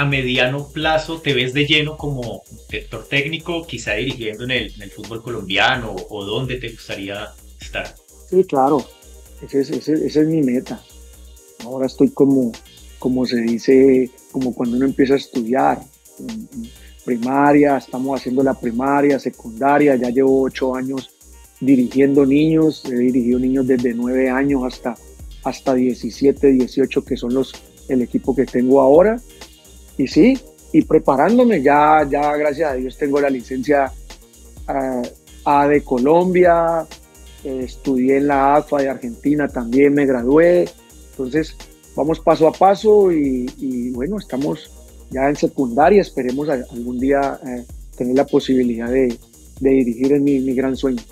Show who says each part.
Speaker 1: a mediano plazo te ves de lleno como director técnico, quizá dirigiendo en el, en el fútbol colombiano o dónde te gustaría estar?
Speaker 2: Sí, claro, esa es, ese, es mi meta. Ahora estoy como, como se dice, como cuando uno empieza a estudiar. Primaria, estamos haciendo la primaria, secundaria, ya llevo ocho años dirigiendo niños, he dirigido niños desde nueve años hasta, hasta 17, 18, que son los, el equipo que tengo ahora. Y sí, y preparándome, ya, ya gracias a Dios tengo la licencia eh, A de Colombia, estudié en la AFA de Argentina, también me gradué. Entonces, vamos paso a paso y, bueno, estamos ya en secundaria, esperemos algún día eh, tener la posibilidad de, dirigir en mi gran sueño.